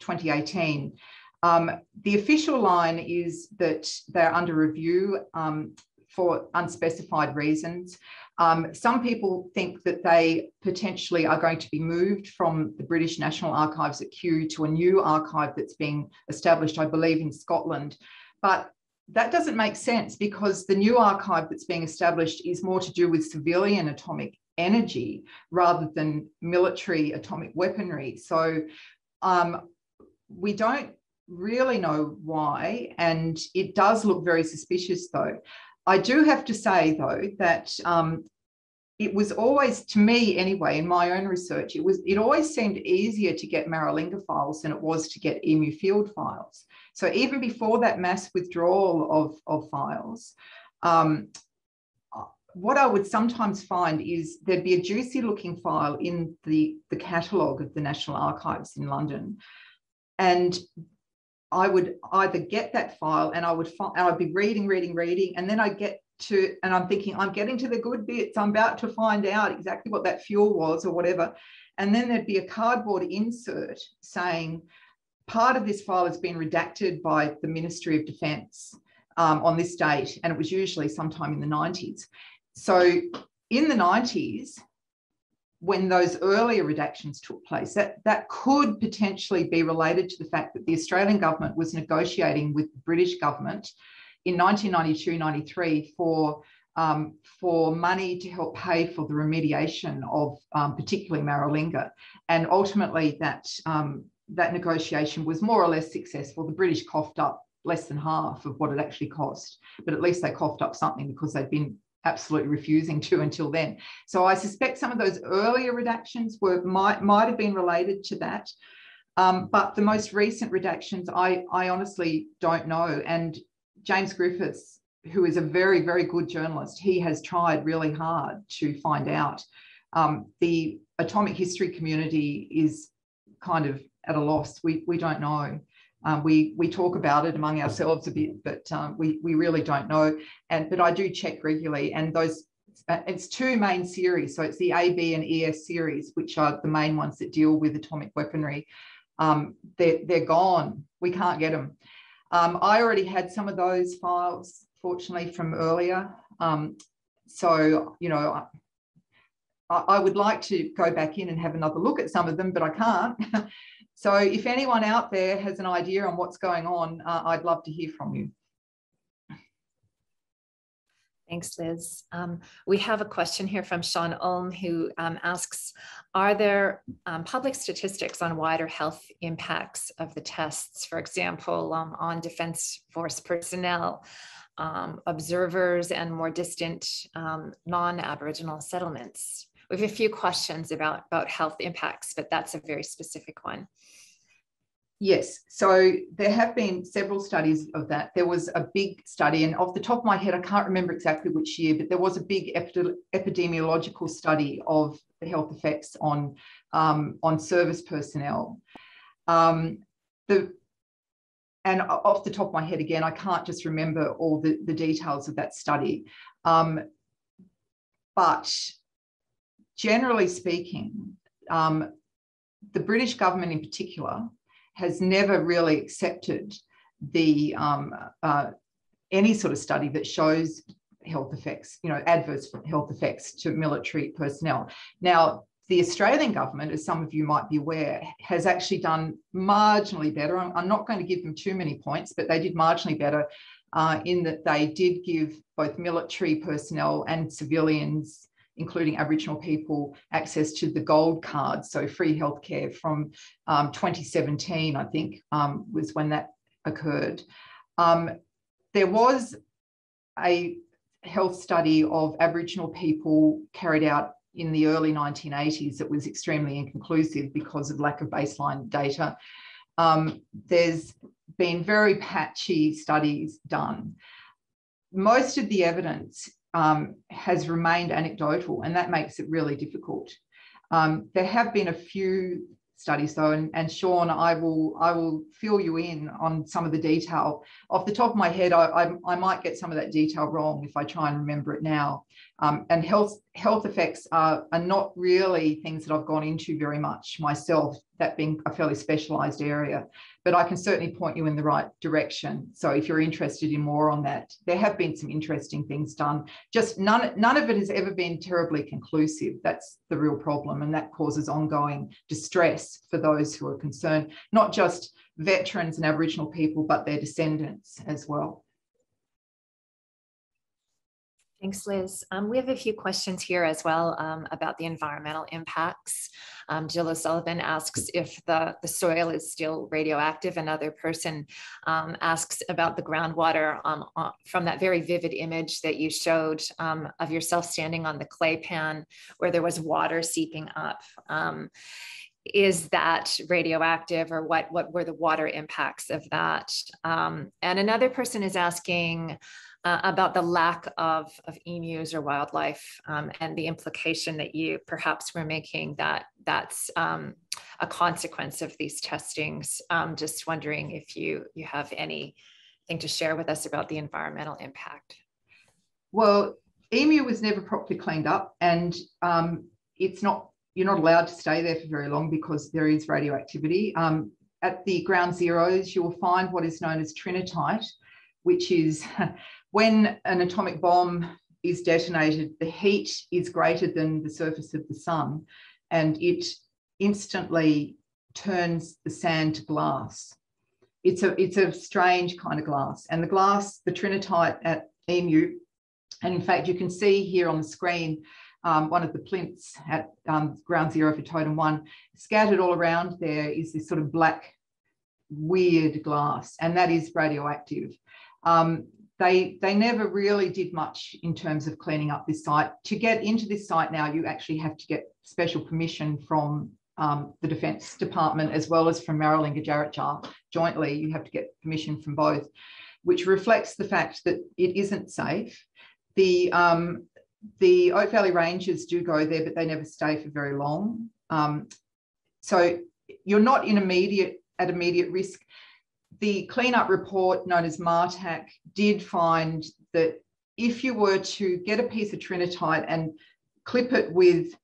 2018. Um, the official line is that they're under review um, for unspecified reasons. Um, some people think that they potentially are going to be moved from the British National Archives at Kew to a new archive that's being established, I believe, in Scotland. But that doesn't make sense because the new archive that's being established is more to do with civilian atomic energy rather than military atomic weaponry. So um, we don't really know why, and it does look very suspicious though. I do have to say though that um, it was always, to me anyway, in my own research, it was it always seemed easier to get Maralinga files than it was to get Emu Field files. So even before that mass withdrawal of, of files, um, what I would sometimes find is there'd be a juicy looking file in the, the catalogue of the National Archives in London. And I would either get that file and I would and I'd be reading, reading, reading, and then I get to, and I'm thinking, I'm getting to the good bits. I'm about to find out exactly what that fuel was or whatever. And then there'd be a cardboard insert saying, part of this file has been redacted by the Ministry of Defence um, on this date, and it was usually sometime in the 90s. So in the 90s, when those earlier redactions took place, that, that could potentially be related to the fact that the Australian government was negotiating with the British government in 1992-93 for um, for money to help pay for the remediation of um, particularly Maralinga. And ultimately that, um, that negotiation was more or less successful. The British coughed up less than half of what it actually cost, but at least they coughed up something because they'd been absolutely refusing to until then. So I suspect some of those earlier redactions were might might have been related to that. Um, but the most recent redactions, I, I honestly don't know. And James Griffiths, who is a very, very good journalist, he has tried really hard to find out. Um, the atomic history community is kind of at a loss. We, we don't know. Um, we we talk about it among ourselves a bit, but um, we we really don't know. And but I do check regularly, and those uh, it's two main series. So it's the AB and ES series, which are the main ones that deal with atomic weaponry. Um, they're they're gone. We can't get them. Um, I already had some of those files, fortunately, from earlier. Um, so you know, I, I would like to go back in and have another look at some of them, but I can't. (laughs) so if anyone out there has an idea on what's going on, uh, I'd love to hear from you. Thanks, Liz. Um, we have a question here from Sean Ulm who um, asks, are there um, public statistics on wider health impacts of the tests, for example, um, on Defence Force personnel, um, observers and more distant um, non-Aboriginal settlements? We have a few questions about, about health impacts, but that's a very specific one. Yes, so there have been several studies of that. There was a big study, and off the top of my head, I can't remember exactly which year, but there was a big epidemiological study of the health effects on, um, on service personnel. Um, the, and off the top of my head, again, I can't just remember all the, the details of that study. Um, but generally speaking, um, the British government in particular has never really accepted the um, uh, any sort of study that shows health effects, you know, adverse health effects to military personnel. Now, the Australian government, as some of you might be aware, has actually done marginally better. I'm, I'm not going to give them too many points, but they did marginally better uh, in that they did give both military personnel and civilians including Aboriginal people, access to the gold card, so free healthcare from um, 2017, I think, um, was when that occurred. Um, there was a health study of Aboriginal people carried out in the early 1980s that was extremely inconclusive because of lack of baseline data. Um, there's been very patchy studies done. Most of the evidence um, has remained anecdotal, and that makes it really difficult. Um, there have been a few studies though, and, and Sean, I will I will fill you in on some of the detail. Off the top of my head, I, I, I might get some of that detail wrong if I try and remember it now. Um, and health health effects are, are not really things that I've gone into very much myself, that being a fairly specialised area but I can certainly point you in the right direction. So if you're interested in more on that, there have been some interesting things done. Just none, none of it has ever been terribly conclusive. That's the real problem. And that causes ongoing distress for those who are concerned, not just veterans and Aboriginal people, but their descendants as well. Thanks, Liz. Um, we have a few questions here as well um, about the environmental impacts. Um, Jill O'Sullivan asks if the, the soil is still radioactive. Another person um, asks about the groundwater um, uh, from that very vivid image that you showed um, of yourself standing on the clay pan where there was water seeping up is that radioactive or what what were the water impacts of that um, and another person is asking uh, about the lack of, of emus or wildlife um, and the implication that you perhaps were making that that's um, a consequence of these testings. Um, just wondering if you, you have anything to share with us about the environmental impact. Well, emu was never properly cleaned up and um, it's not, you're not allowed to stay there for very long because there is radioactivity. Um, at the ground zeros, you'll find what is known as trinitite, which is (laughs) when an atomic bomb is detonated, the heat is greater than the surface of the sun and it instantly turns the sand to glass. It's a, it's a strange kind of glass. And the glass, the trinitite at EMU, and in fact, you can see here on the screen um, one of the plinths at um, ground zero for totem one, scattered all around there is this sort of black, weird glass, and that is radioactive. Um, they they never really did much in terms of cleaning up this site. To get into this site now, you actually have to get special permission from um, the Defence Department as well as from Maralinga Tjarutja jointly. You have to get permission from both, which reflects the fact that it isn't safe. The um, the Oak Valley Rangers do go there, but they never stay for very long. Um, so you're not in immediate at immediate risk the cleanup report known as MARTAC did find that if you were to get a piece of trinitite and clip it with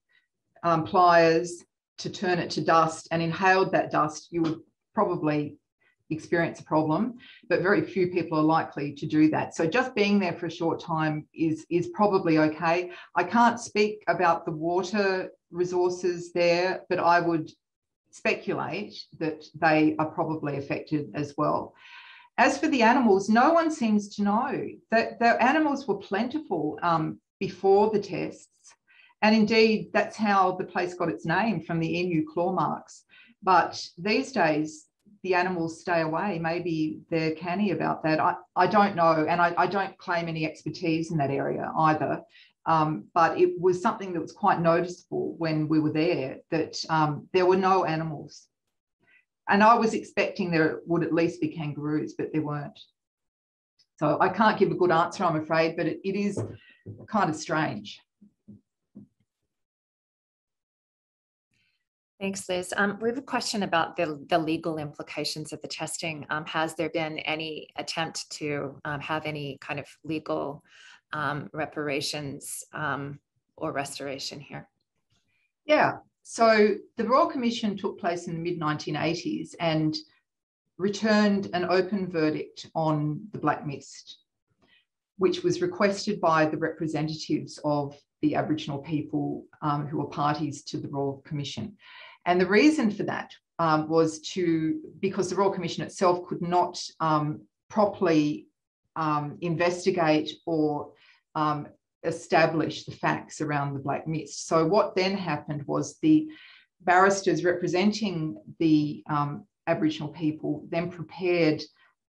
um, pliers to turn it to dust and inhaled that dust, you would probably experience a problem, but very few people are likely to do that. So just being there for a short time is, is probably okay. I can't speak about the water resources there, but I would speculate that they are probably affected as well. As for the animals, no one seems to know that the animals were plentiful um, before the tests. And indeed, that's how the place got its name from the emu claw marks. But these days, the animals stay away. Maybe they're canny about that. I, I don't know. And I, I don't claim any expertise in that area either. Um, but it was something that was quite noticeable when we were there that um, there were no animals. And I was expecting there would at least be kangaroos, but there weren't. So I can't give a good answer, I'm afraid, but it, it is kind of strange. Thanks, Liz. Um, we have a question about the, the legal implications of the testing. Um, has there been any attempt to um, have any kind of legal um, reparations um, or restoration here? Yeah, so the Royal Commission took place in the mid 1980s and returned an open verdict on the Black Mist, which was requested by the representatives of the Aboriginal people um, who were parties to the Royal Commission. And the reason for that um, was to, because the Royal Commission itself could not um, properly um, investigate or um, establish the facts around the Black Mist. So what then happened was the barristers representing the um, Aboriginal people then prepared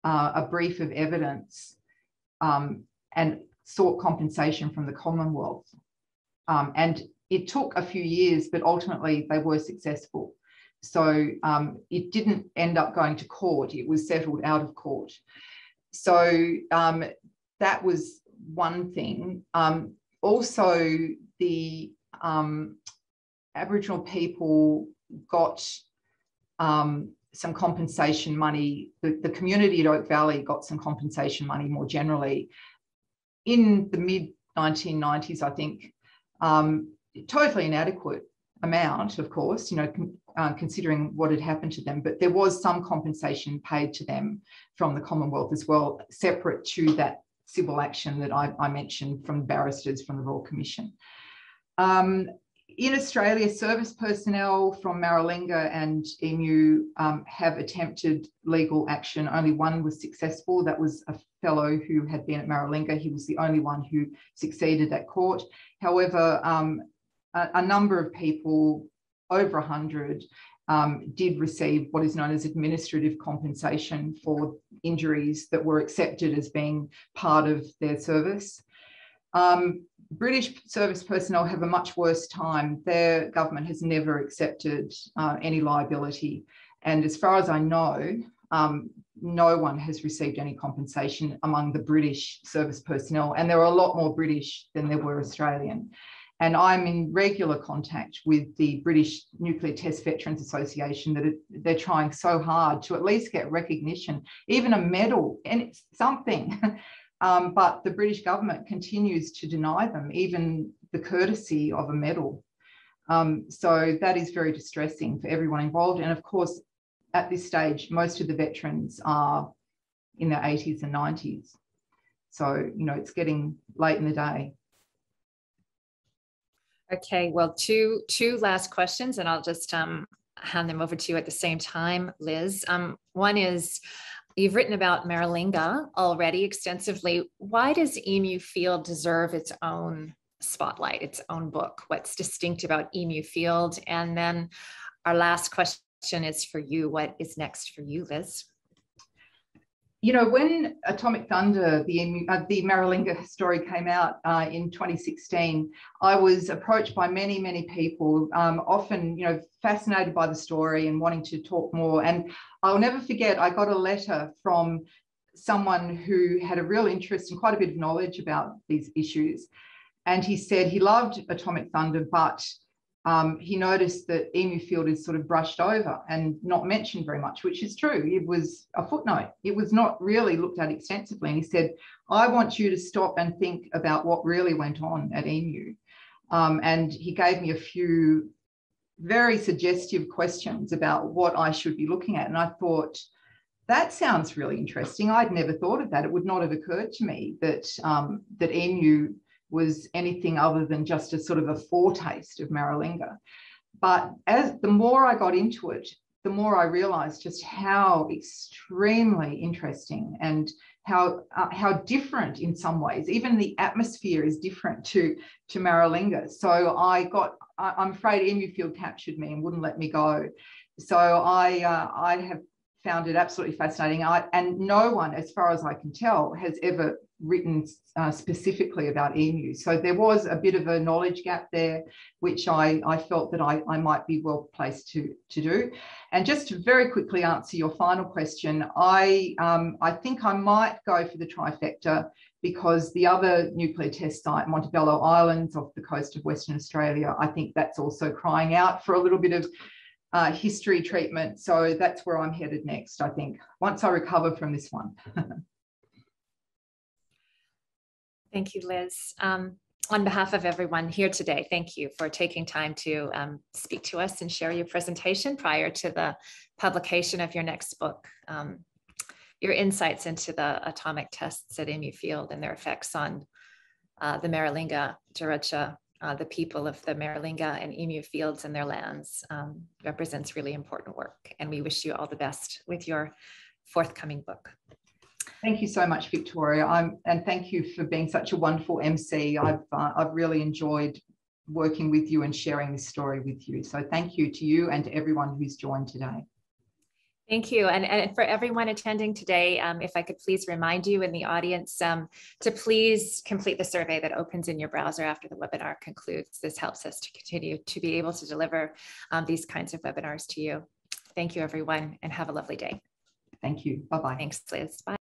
uh, a brief of evidence um, and sought compensation from the Commonwealth. and it took a few years, but ultimately they were successful. So um, it didn't end up going to court, it was settled out of court. So um, that was one thing. Um, also, the um, Aboriginal people got um, some compensation money. The, the community at Oak Valley got some compensation money more generally. In the mid 1990s, I think, um, totally inadequate amount, of course, you know, uh, considering what had happened to them, but there was some compensation paid to them from the Commonwealth as well, separate to that civil action that I, I mentioned from barristers from the Royal Commission. Um, in Australia, service personnel from Maralinga and EMU um, have attempted legal action. Only one was successful. That was a fellow who had been at Maralinga. He was the only one who succeeded at court. However, um, a, number of people, over 100, um, did receive what is known as administrative compensation for injuries that were accepted as being part of their service. Um, British service personnel have a much worse time. Their government has never accepted uh, any liability. And as far as I know, um, no one has received any compensation among the British service personnel. And there are a lot more British than there were Australian. And I'm in regular contact with the British Nuclear Test Veterans Association that they're trying so hard to at least get recognition, even a medal, and it's something. (laughs) um, but the British government continues to deny them even the courtesy of a medal. Um, so that is very distressing for everyone involved. And of course, at this stage, most of the veterans are in their 80s and 90s. So, you know, it's getting late in the day. Okay, well, two two last questions, and I'll just um, hand them over to you at the same time, Liz. Um, one is, you've written about Maralinga already extensively. Why does Emu Field deserve its own spotlight, its own book? What's distinct about Emu Field? And then our last question is for you. What is next for you, Liz? You know, when Atomic Thunder, the, uh, the Maralinga story came out uh, in 2016, I was approached by many, many people, um, often, you know, fascinated by the story and wanting to talk more. And I'll never forget, I got a letter from someone who had a real interest and quite a bit of knowledge about these issues. And he said he loved Atomic Thunder, but um, he noticed that Emu Field is sort of brushed over and not mentioned very much, which is true. It was a footnote. It was not really looked at extensively. And he said, I want you to stop and think about what really went on at Emu. Um, and he gave me a few very suggestive questions about what I should be looking at. And I thought, that sounds really interesting. I'd never thought of that. It would not have occurred to me that um, that emu was anything other than just a sort of a foretaste of Maralinga. But as the more I got into it, the more I realized just how extremely interesting and how uh, how different in some ways. Even the atmosphere is different to to Maralinga. So I got. I, am afraid Emufield captured me and wouldn't let me go. So I uh, I have found it absolutely fascinating. I, and no one, as far as I can tell, has ever written uh, specifically about emu. So there was a bit of a knowledge gap there, which I, I felt that I, I might be well placed to, to do. And just to very quickly answer your final question, I, um, I think I might go for the trifecta because the other nuclear test site, Montebello Islands off the coast of Western Australia, I think that's also crying out for a little bit of uh, history treatment. So that's where I'm headed next, I think, once I recover from this one. (laughs) thank you, Liz. Um, on behalf of everyone here today, thank you for taking time to um, speak to us and share your presentation prior to the publication of your next book. Um, your insights into the atomic tests at Emu Field and their effects on uh, the Maralinga, Tjarutja, uh, the people of the Maralinga and Emu fields and their lands um, represents really important work. And we wish you all the best with your forthcoming book. Thank you so much, Victoria. I'm, and thank you for being such a wonderful MC. I've, uh, I've really enjoyed working with you and sharing this story with you. So thank you to you and to everyone who's joined today. Thank you. And, and for everyone attending today, um, if I could please remind you in the audience um, to please complete the survey that opens in your browser after the webinar concludes. This helps us to continue to be able to deliver um, these kinds of webinars to you. Thank you, everyone, and have a lovely day. Thank you. Bye-bye. Thanks, Liz. Bye.